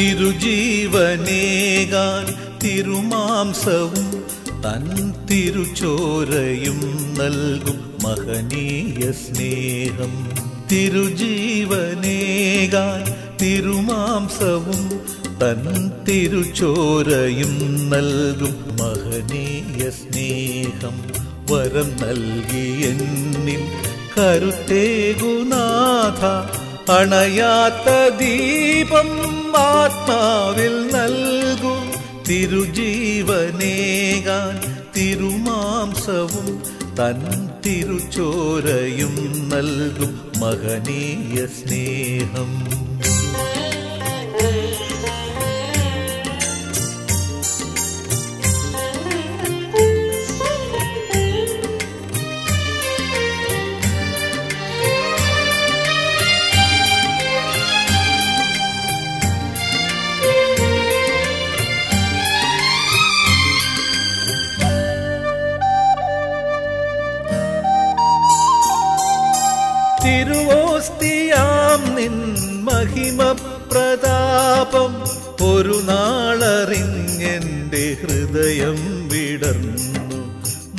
തിരുജീവനേകാൻ തിരുമാംസവും തൻ തിരുചോരയും നൽകും മഹനീയ സ്നേഹം. തിരുജീവനേകാൻ തിരുമാംസവും തൻ തിരുചോരയും നൽകും മഹനീയ സ്നേഹം. വരം നൽകി എന്നിൽ കരുത്തേകുനാഥ അണയാത്ത ദീപം ആത്മാവിൽ നൽകൂ. തിരുജീവനേകാൻ തിരുമാംസവും തൻ തിരുചോരയും നൽകും മഹനീയ സ്നേഹം. പ്രതാപം ഒരു നാളറിഞ്ഞെന്റെ ഹൃദയം വിടർന്നു.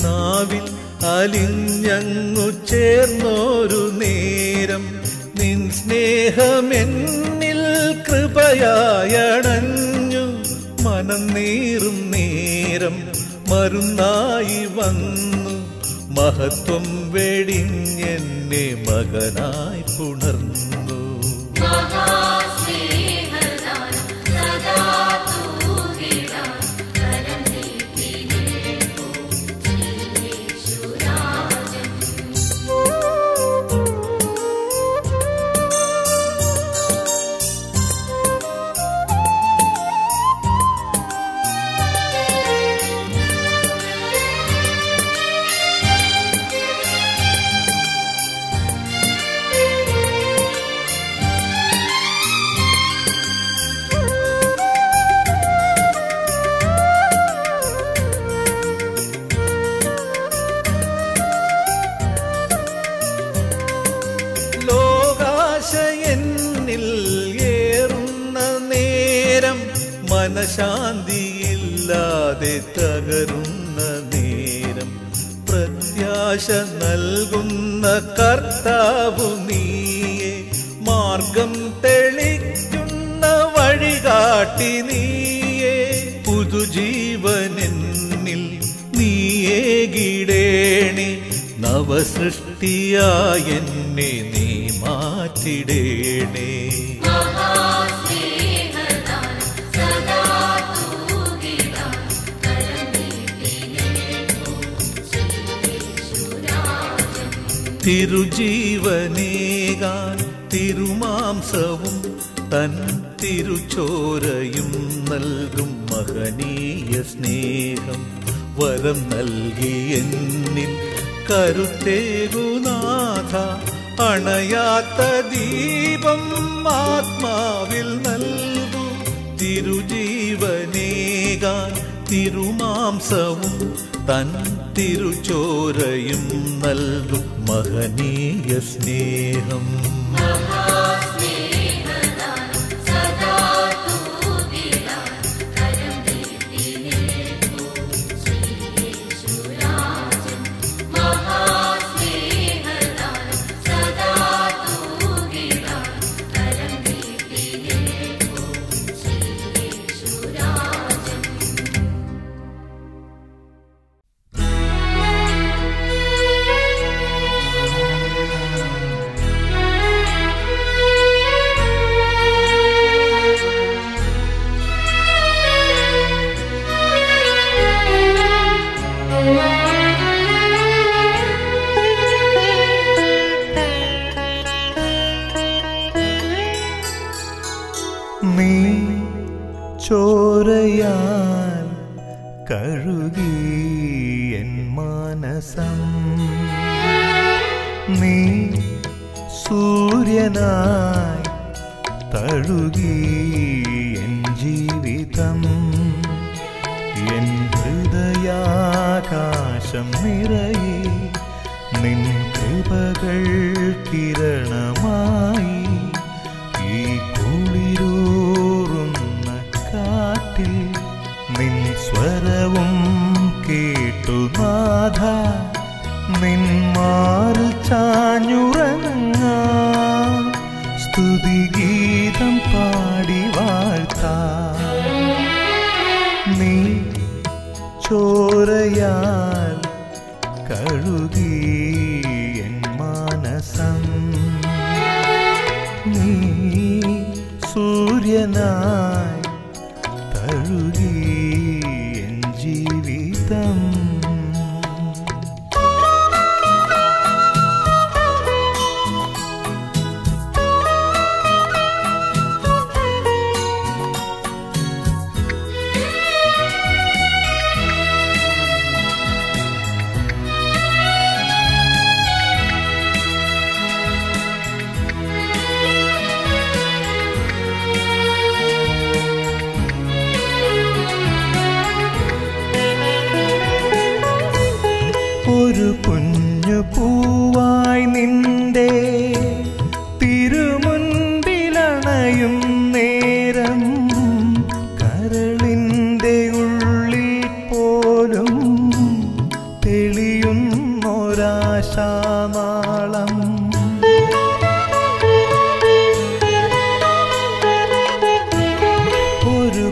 നാവിൽ അലിഞ്ഞങ്ങു ചേർന്നൊരു നേരം നിൻ സ്നേഹമെന്നിൽ കൃപയായണഞ്ഞു. മനം നീറും നേരം മരുന്നായി വന്നു. മഹത്വം വെടിഞ്ഞെന്നെ മകനായി പുണർന്നു. മനശാന്തിയില്ലാതെ തകരുന്ന നേരം പ്രത്യാശ നൽകുന്ന കർത്താവു നീയെ മാർഗം തെളിക്കുന്ന വഴികാട്ടി നീയെ. പുതുജീവനിൽ നീയേ ഗിടേണി നവസൃഷ്ടിയായ എന്നെ നീ മാറ്റിടേണേ. തിരുജീവനേകാൻ തിരുമാംസവും തൻ തിരുചോരയും നൽകും മഹനീയ സ്നേഹം. വരം നൽകി എന്നിൽ കരുത്തേകുനാഥ അണയാത്ത ദീപം ആത്മാവിൽ നൽകൂ. തിരുജീവനേകാൻ തിരുമാംസവും തൻ തിരുചോരയും നൽകും മഹനീയ നീ ചോരയാൽ കഴുകി എൻ മാനസം. നീ സൂര്യനായി തഴുകി എൻ ജീവിതം. എൻ ഹൃദയാകാശം നിറയെ നിൻ കൃപകൾ കിരണമായി മാറി സ്തുതിഗീതം പാടി വാഴ്ത്ത. നീ ചോരയാ.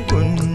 滚。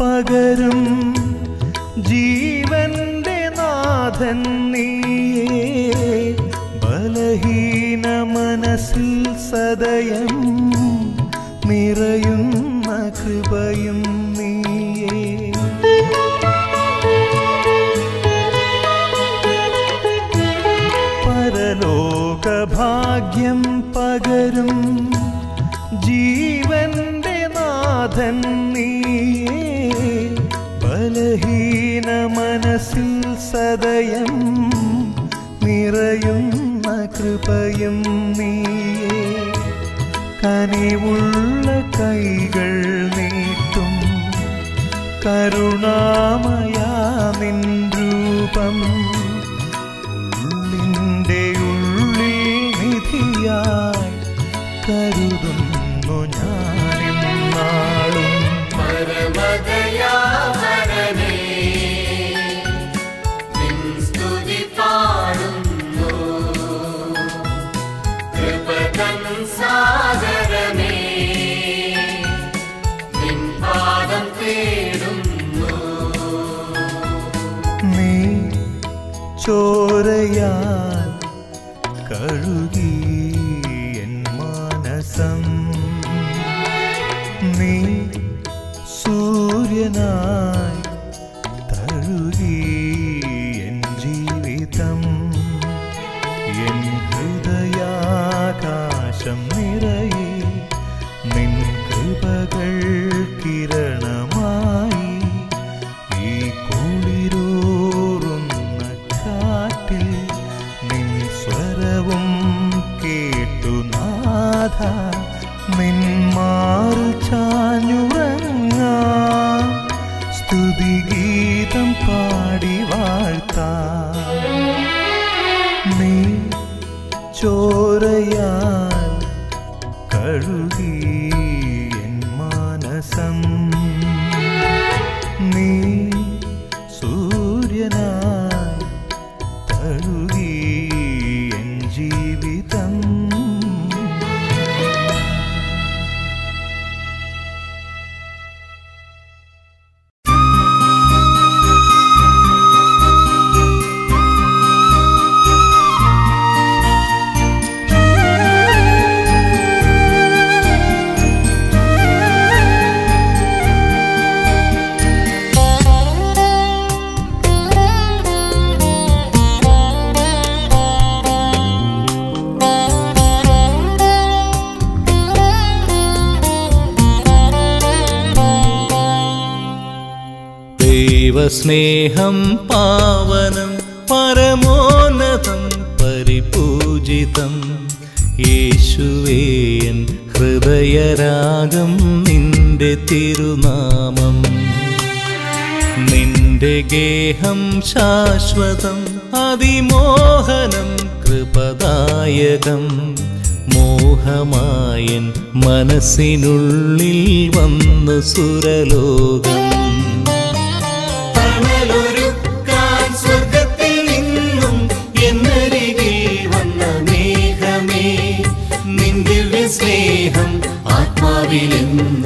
പകരും ജീവന്റെ നാഥൻ നീയേ. ബലഹീന മനസ്സിൽ സദയം നിറയുന്ന കൃപയും നീ. സദയം നിറയും കൃപയും നീയേ. കനിവുള്ള കൈകൾ നീട്ടും. കരുണാമയ നിൻ രൂപം. ഉള്ളിന്റെ ഉള്ളിൽ നിധിയായി കരുതുന്നു ഞാൻ. ആകാശം നിറയെ നിൻ കൃപകൾ കിരണ ദൈവസ്നേഹം പാവനം പരമോന്നതം പരിപൂജിതം. യേശുവേൻ ഹൃദയരാഗം നിന്റെ തിരുനാമം. നിന്റെ ഗേഹം ശാശ്വതം അതിമോഹനം കൃപദായകം. മോഹമായൻ മനസ്സിനുള്ളിൽ വന്നു സുരലോകം. ആത്മാവിലെന്നും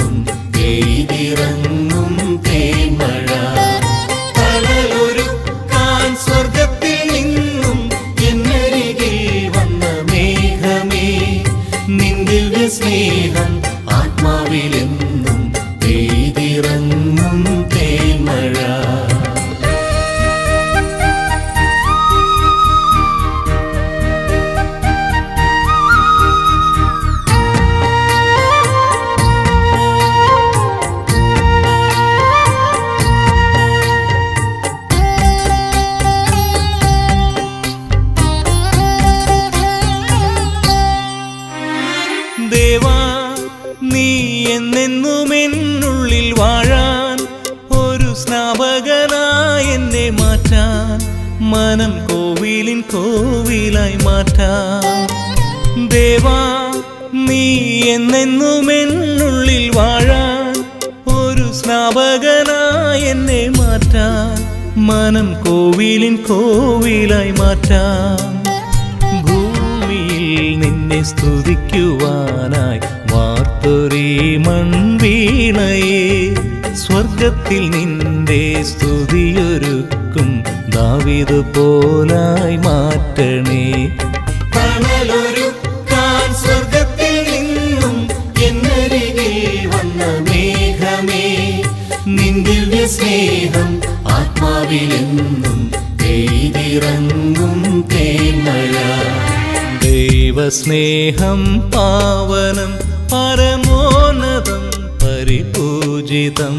ദേവാ നീ എന്നെന്നുമെന്നുള്ളിൽ വാഴാൻ ഒരു സ്നാപകനായി എന്നെ മാറ്റാൻ മനം കോവിലിൻ കോവിലായി മാറ്റാൻ ഭൂമിയിൽ നിന്നെ സ്തുതിക്കുവാനായി വാർത്തൊരീ മൺവീണയെ സ്വർഗത്തിൽ നിന്റെ സ്തുതിയൊരുക്കും ദാവിത് പോലായി മാറ്റണേ. നിന്നും വന്ന മേഘമേ. സ്നേഹം ദൈവസ്നേഹം പാവനം പരമോന്നതം പരിപൂജിതം.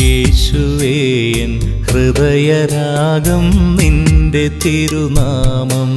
യേശുവേൻ ഹൃദയരാഗം നിന്റെ തിരുനാമം.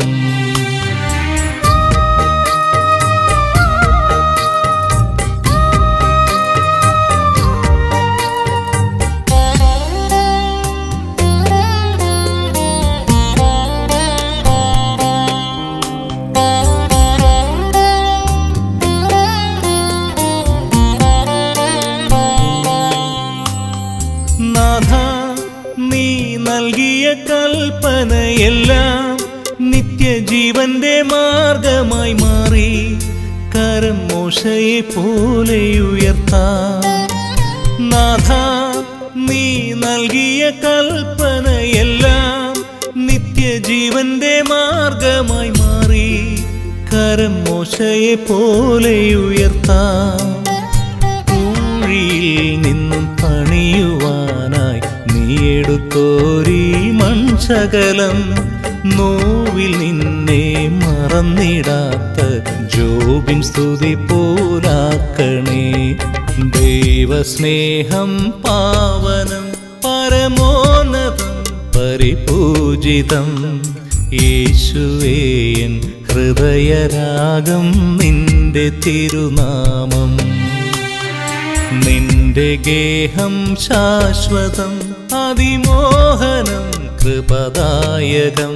പോലെ ഉയർത്താം നാഥ നീ നൽകിയ കൽപ്പനയെല്ലാം നിത്യജീവന്റെ മാർഗമായി മാറി. കരം മോശയെ പോലെ ഉയർത്താം പൂഴിയിൽ നിന്നും പണിയുവാനായി നീ എടുത്തോരീ മൺശകലം. നോവിൽ നിന്നെ മറന്നിടാത്ത ജോബിൻ സ്തുതി പോരാക്കണേ. ദൈവസ്നേഹം പാവനം പരമോന്നതം പരിപൂജിതം. യേശുവേൻ ഹൃദയരാഗം നിന്റെ തിരുനാമം. നിന്റെ ഗേഹം ശാശ്വതം അതിമോഹനം കൃപദായകം.